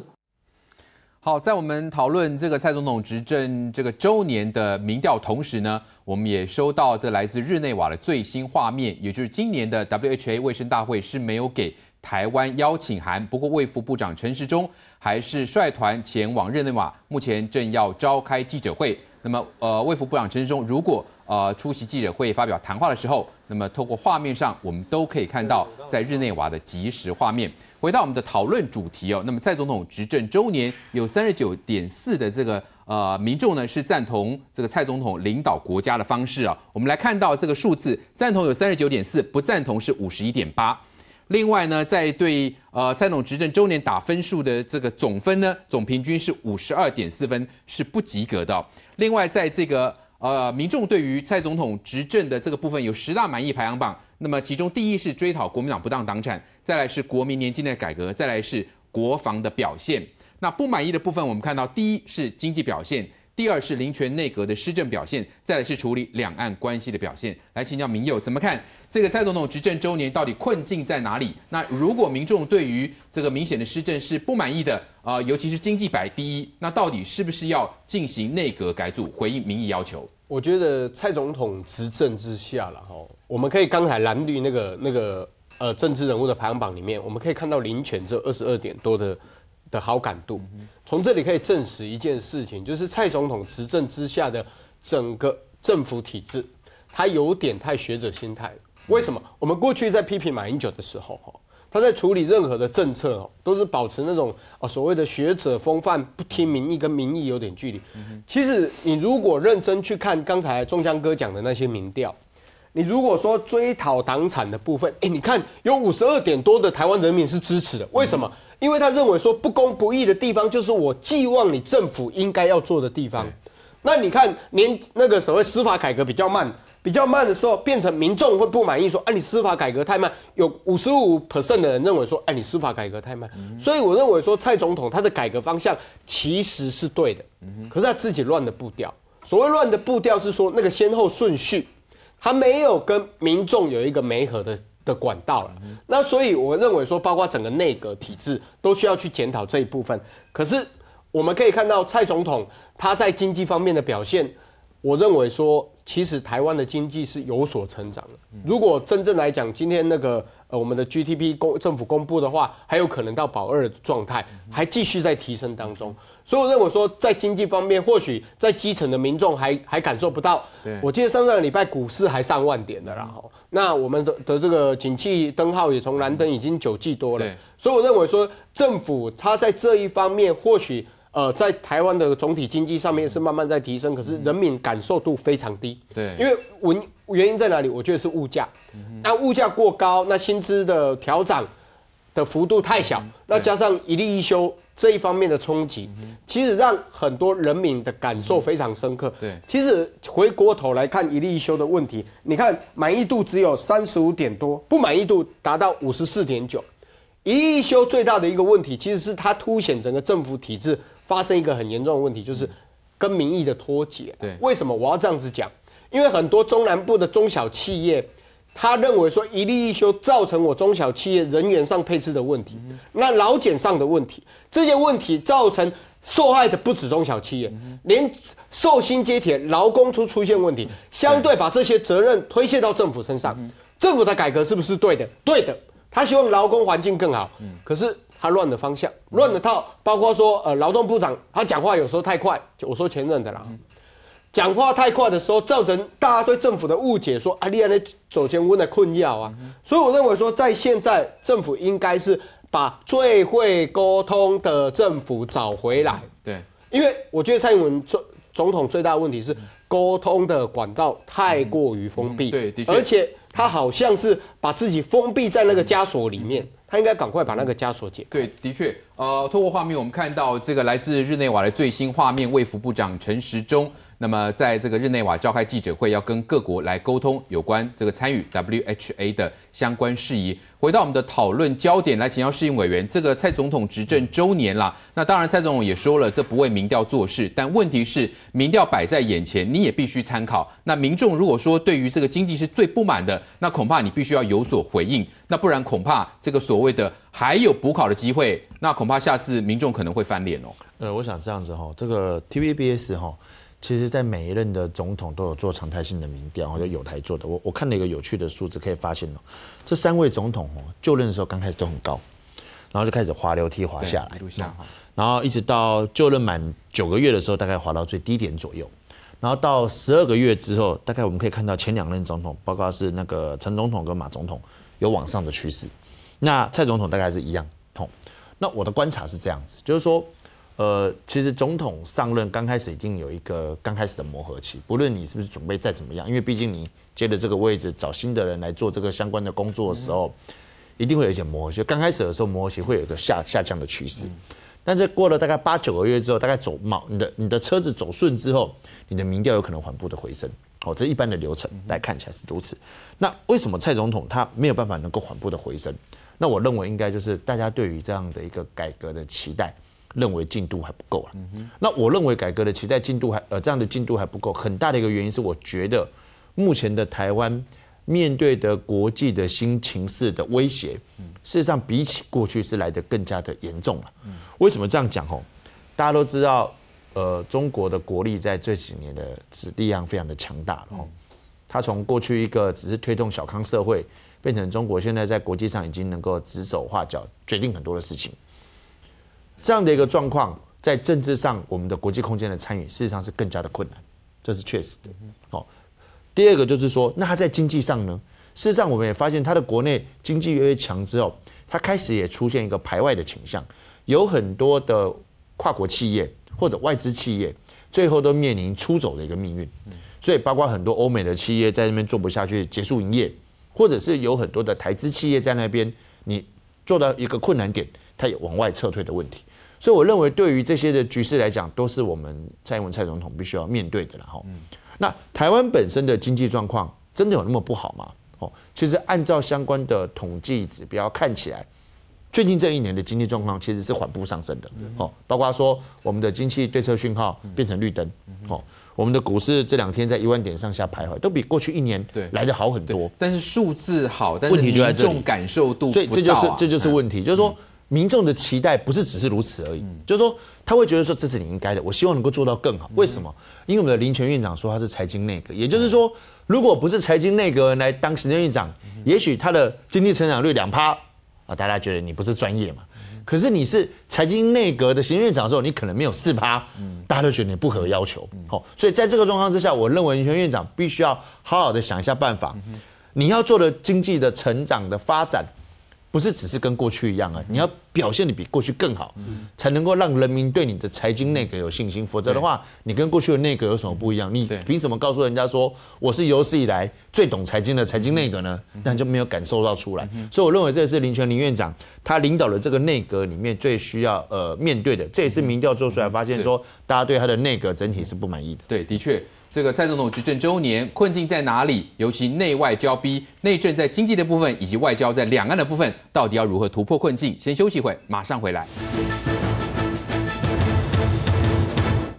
好，在我们讨论这个蔡总统执政这个周年的民调同时呢，我们也收到这来自日内瓦的最新画面，也就是今年的 WHA 卫生大会是没有给台湾邀请函，不过卫副部长陈时中还是率团前往日内瓦，目前正要召开记者会。那么，呃，卫副部长陈时中如果呃出席记者会发表谈话的时候。那么，透过画面上，我们都可以看到在日内瓦的即时画面。回到我们的讨论主题哦，那么蔡总统执政周年，有三十九点四的这个呃民众呢是赞同这个蔡总统领导国家的方式啊。我们来看到这个数字，赞同有三十九点四，不赞同是五十一点八。另外呢，在对呃蔡总执政周年打分数的这个总分呢，总平均是五十二点四分，是不及格的。另外，在这个呃，民众对于蔡总统执政的这个部分有十大满意排行榜，那么其中第一是追讨国民党不当党产，再来是国民年金的改革，再来是国防的表现。那不满意的部分，我们看到第一是经济表现。第二是林权内阁的施政表现，再来是处理两岸关系的表现。来请教民友怎么看这个蔡总统执政周年到底困境在哪里？那如果民众对于这个明显的施政是不满意的啊，尤其是经济摆第一，那到底是不是要进行内阁改组，回应民意要求？我觉得蔡总统执政之下了哈，我们可以刚才蓝绿那个那个呃政治人物的排行榜里面，我们可以看到林权这二十二点多的。的好感度，从这里可以证实一件事情，就是蔡总统执政之下的整个政府体制，他有点太学者心态。为什么？我们过去在批评马英九的时候，哈，他在处理任何的政策，哦，都是保持那种啊所谓的学者风范，不听民意，跟民意有点距离。其实你如果认真去看刚才中江哥讲的那些民调，你如果说追讨党产的部分，哎，你看有五十二点多的台湾人民是支持的，为什么？因为他认为说不公不义的地方，就是我寄望你政府应该要做的地方。那你看，连那个所谓司法改革比较慢，比较慢的时候，变成民众会不满意，说，哎，你司法改革太慢。有五十五 percent 的人认为说，哎，你司法改革太慢。所以我认为说，蔡总统他的改革方向其实是对的，可是他自己乱的步调。所谓乱的步调，是说那个先后顺序，他没有跟民众有一个媒合的。的管道了，那所以我认为说，包括整个内阁体制都需要去检讨这一部分。可是我们可以看到蔡总统他在经济方面的表现，我认为说，其实台湾的经济是有所成长的。如果真正来讲，今天那个呃我们的 GDP 公政府公布的话，还有可能到保二的状态，还继续在提升当中。所以我认为说，在经济方面，或许在基层的民众还还感受不到。我记得上上个礼拜股市还上万点的啦。那我们的的这个景气灯号也从蓝灯已经九季多了，所以我认为说政府它在这一方面或许呃在台湾的总体经济上面是慢慢在提升，可是人民感受度非常低。对，因为文原因在哪里？我觉得是物价。那物价过高，那薪资的调涨的幅度太小，那加上一例一休。这一方面的冲击，其实让很多人民的感受非常深刻。对，其实回过头来看一例一休的问题，你看满意度只有三十五点多，不满意度达到五十四点九。一例一休最大的一个问题，其实是它凸显整个政府体制发生一个很严重的问题，就是跟民意的脱节。对，为什么我要这样子讲？因为很多中南部的中小企业。他认为说一例一休造成我中小企业人员上配置的问题，那劳检上的问题，这些问题造成受害的不止中小企业，连寿星接铁劳工都出现问题，相对把这些责任推卸到政府身上，政府的改革是不是对的？对的，他希望劳工环境更好，可是他乱的方向，乱的套，包括说呃劳动部长他讲话有时候太快，就我说前任的啦。讲话太快的时候，造成大家对政府的误解，说啊，你安尼走前温的困扰啊。所以我认为说，在现在政府应该是把最会沟通的政府找回来。对，因为我觉得蔡英文总总统最大的问题是沟通的管道太过于封闭，对，的确，而且他好像是把自己封闭在那个枷锁里面。他应该赶快把那个枷锁解开。对，的确，呃，透过画面我们看到这个来自日内瓦的最新画面，卫福部长陈时中。那么，在这个日内瓦召开记者会，要跟各国来沟通有关这个参与 WHA 的相关事宜。回到我们的讨论焦点，来请教适应委员，这个蔡总统执政周年了。那当然，蔡总统也说了，这不为民调做事。但问题是，民调摆在眼前，你也必须参考。那民众如果说对于这个经济是最不满的，那恐怕你必须要有所回应。那不然，恐怕这个所谓的还有补考的机会，那恐怕下次民众可能会翻脸哦。呃，我想这样子哈，这个 TVBS 哈。其实，在每一任的总统都有做常态性的民调，或者有台做的。我我看了一个有趣的数字，可以发现哦，这三位总统哦，就任的时候刚开始都很高，然后就开始滑楼梯滑下来，然后一直到就任满九个月的时候，大概滑到最低点左右，然后到十二个月之后，大概我们可以看到前两任总统，包括是那个陈总统跟马总统有往上的趋势，那蔡总统大概是一样痛。那我的观察是这样子，就是说。呃，其实总统上任刚开始一定有一个刚开始的磨合期，不论你是不是准备再怎么样，因为毕竟你接了这个位置，找新的人来做这个相关的工作的时候，一定会有一些磨合期。刚开始的时候磨合期会有一个下下降的趋势，但是过了大概八九个月之后，大概走毛你的你的车子走顺之后，你的民调有可能缓步的回升。好，这一般的流程来看起来是如此。那为什么蔡总统他没有办法能够缓步的回升？那我认为应该就是大家对于这样的一个改革的期待。认为进度还不够了。那我认为改革的期待进度还呃这样的进度还不够，很大的一个原因是我觉得目前的台湾面对的国际的新情势的威胁，事实上比起过去是来的更加的严重了。为什么这样讲？吼，大家都知道，呃，中国的国力在这几年的是力量非常的强大了。吼，它从过去一个只是推动小康社会，变成中国现在在国际上已经能够指手画脚，决定很多的事情。这样的一个状况，在政治上，我们的国际空间的参与，事实上是更加的困难，这是确实的。好，第二个就是说，那他在经济上呢？事实上，我们也发现，他的国内经济越来越强之后，他开始也出现一个排外的倾向，有很多的跨国企业或者外资企业，最后都面临出走的一个命运。所以，包括很多欧美的企业在那边做不下去，结束营业，或者是有很多的台资企业在那边，你做到一个困难点，它也往外撤退的问题。所以我认为，对于这些的局势来讲，都是我们蔡英文蔡总统必须要面对的了哈。那台湾本身的经济状况真的有那么不好吗？哦，其实按照相关的统计指标看起来，最近这一年的经济状况其实是缓步上升的。哦，包括说我们的经济对策讯号变成绿灯。哦，我们的股市这两天在一万点上下徘徊，都比过去一年来的好很多。但是数字好，但是民众感受度，所以这就是这就是问题，就是说。民众的期待不是只是如此而已，就是说他会觉得说这是你应该的，我希望能够做到更好。为什么？因为我们的林权院长说他是财经内阁，也就是说，如果不是财经内阁人来当行政院长，也许他的经济成长率两趴啊，大家觉得你不是专业嘛？可是你是财经内阁的行政院长的时候，你可能没有四趴，大家都觉得你不合要求。好，所以在这个状况之下，我认为行政院长必须要好好的想一下办法，你要做的经济的成长的发展。不是只是跟过去一样啊，你要表现的比过去更好，才能够让人民对你的财经内阁有信心。否则的话，你跟过去的内阁有什么不一样？你凭什么告诉人家说我是有史以来最懂财经的财经内阁呢？那就没有感受到出来。所以我认为这是林权林院长他领导的这个内阁里面最需要呃面对的。这也是民调做出来发现说，大家对他的内阁整体是不满意的。对，的确。这个蔡总统执政周年困境在哪里？尤其内外交逼，内政在经济的部分，以及外交在两岸的部分，到底要如何突破困境？先休息一会，马上回来。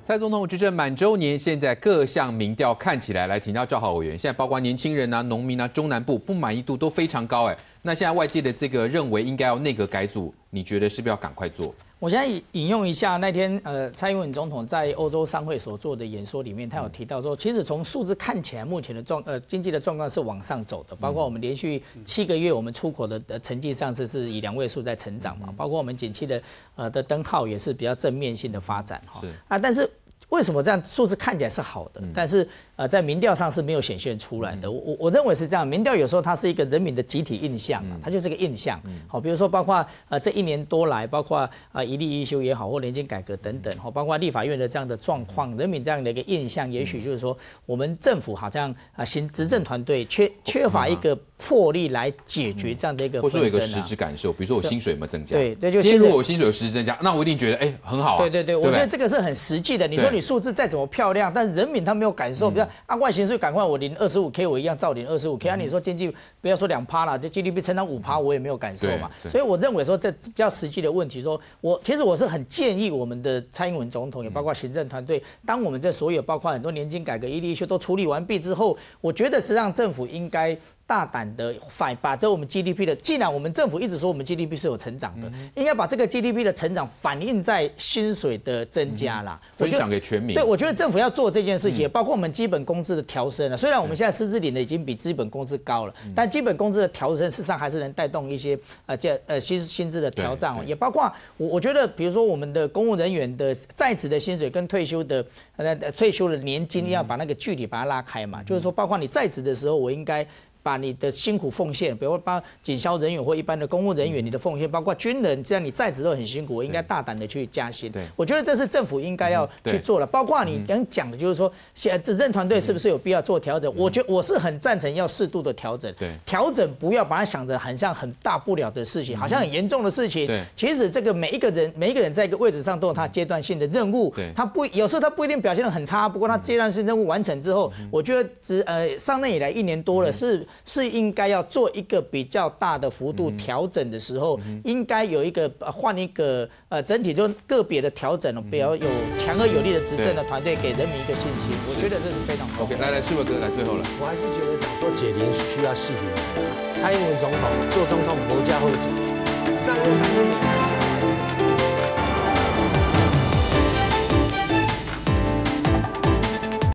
蔡总统执政满周年，现在各项民调看起来，来请教赵浩委员，现在包括年轻人啊、农民啊、中南部不满意度都非常高，哎，那现在外界的这个认为应该要内阁改组，你觉得是不是要赶快做？我现在引用一下那天呃蔡英文总统在欧洲商会所做的演说里面，他有提到说，其实从数字看起来，目前的状呃经济的状况是往上走的，包括我们连续七个月我们出口的的成绩上是是以两位数在成长嘛，包括我们景气的呃的灯号也是比较正面性的发展哈。啊，但是。为什么这样数字看起来是好的，但是呃在民调上是没有显现出来的。我我我认为是这样，民调有时候它是一个人民的集体印象啊，它就是个印象。好，比如说包括呃这一年多来，包括啊一例一休也好，或年金改革等等，好，包括立法院的这样的状况，人民这样的一个印象，也许就是说我们政府好像啊行执政团队缺缺乏一个。魄力来解决这样的一个，或者有一个实质感受，比如说我薪水有没有增加？对对，就今天如果我薪水有实质增加，那我一定觉得哎很好啊。对对对，我觉得这个是很实际的。你说你数字再怎么漂亮，但人民他没有感受，比如按外薪水赶快我领二十五 k，我一样照领二十五 k。按你说经济不要说两趴了，这 GDP 成长五趴，我也没有感受嘛。所以我认为说这比较实际的问题，说我其实我是很建议我们的蔡英文总统，也包括行政团队，当我们这所有包括很多年金改革、一例一修都处理完毕之后，我觉得实际上政府应该。大胆的反把这我们 GDP 的，既然我们政府一直说我们 GDP 是有成长的，应该把这个 GDP 的成长反映在薪水的增加啦，分享给全民。对，我觉得政府要做这件事情，包括我们基本工资的调升了。虽然我们现在师资领的已经比基本工资高了，但基本工资的调升事实上还是能带动一些呃这呃薪薪资的调整，也包括我我觉得，比如说我们的公务人员的在职的薪水跟退休的呃退休的年金，要把那个距离把它拉开嘛，就是说包括你在职的时候，我应该。把你的辛苦奉献，比如帮警消人员或一般的公务人员，你的奉献，包括军人，这样你在职都很辛苦，我应该大胆的去加薪。对，我觉得这是政府应该要去做了。包括你刚讲的，就是说，现执政团队是不是有必要做调整？我觉我是很赞成要适度的调整。对，调整不要把它想着很像很大不了的事情，好像很严重的事情。对，其实这个每一个人，每一个人在一个位置上都有他阶段性的任务。对，他不有时候他不一定表现的很差，不过他阶段性任务完成之后，我觉得只呃上任以来一年多了是。是应该要做一个比较大的幅度调整的时候，应该有一个换一个呃整体就个别的调整，比较有强而有力的执政的团队，给人民一个信心。我觉得这是非常好。OK，来来，舒伟哥来最后了。我还是觉得讲说解铃需要系铃人，蔡英文总统做总统不加后子，上任两年。